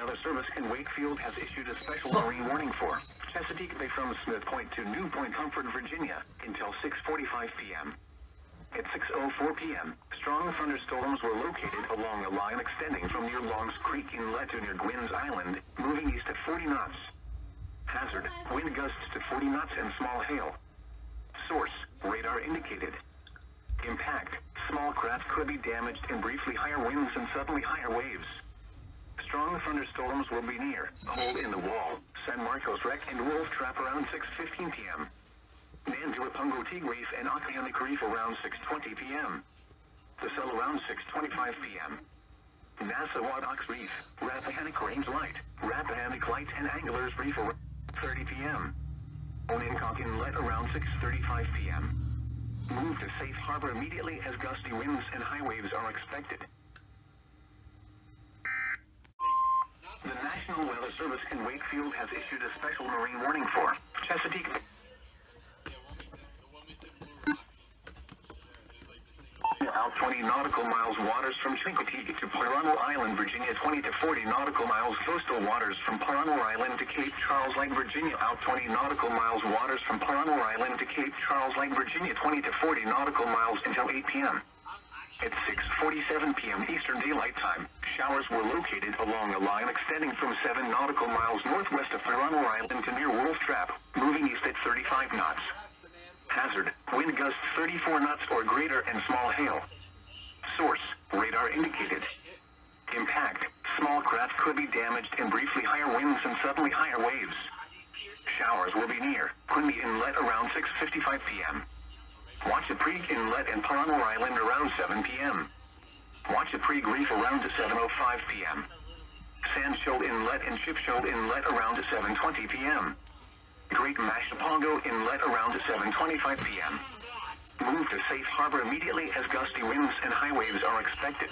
Weather Service in Wakefield has issued a special marine warning for Chesapeake Bay from Smith Point to New Point Comfort, Virginia, until 6.45 p.m. At 6.04 p.m., strong thunderstorms were located along a line extending from near Longs Creek Inlet to near Gwynns Island, moving east at 40 knots. Hazard, wind gusts to 40 knots and small hail. Source, radar indicated. Impact, small craft could be damaged and briefly higher winds and suddenly higher waves. Strong thunderstorms will be near Hole in the Wall, San Marcos Wreck and Wolf Trap around 6.15 p.m. Manduapungo Teague Reef and Okeanik Reef around 6.20 p.m. The Cell around 6.25 p.m. Nassawadox Reef, Rappahannock Range Light, Rappahannock Light and Anglers Reef around 30 p.m. Onancock Inlet around 6.35 p.m. Move to safe harbor immediately as gusty winds and high waves are expected. The National Weather Service in Wakefield has issued a special marine warning for Chesapeake. Out 20 nautical miles waters from Chincoteague to Parramore Island, Virginia 20 to 40 nautical miles coastal waters from Parramore Island to Cape Charles Light, Virginia out 20 nautical miles waters from Parramore Island to Cape Charles Light, Virginia 20 to 40 nautical miles until 8 p.m. At 6.47 p.m. Eastern Daylight Time, showers were located along a line extending from 7 nautical miles northwest of Parramore Island to near Wolf Trap, moving east at 35 knots. Hazard, wind gusts 34 knots or greater and small hail. Source, radar indicated. Impact, small craft could be damaged and briefly higher winds and suddenly higher waves. Showers will be near Quinby Inlet around 6.55 p.m. Watch the Wachapreague Inlet and Parramore Island around 7 p.m. Wachapreague Reef around 7.05 p.m. Sand Shoal Inlet and Ship Shoal Inlet around 7.20 p.m. Great Machipongo Inlet around 7.25 p.m. Move to safe harbor immediately as gusty winds and high waves are expected.